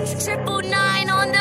Triple nine on the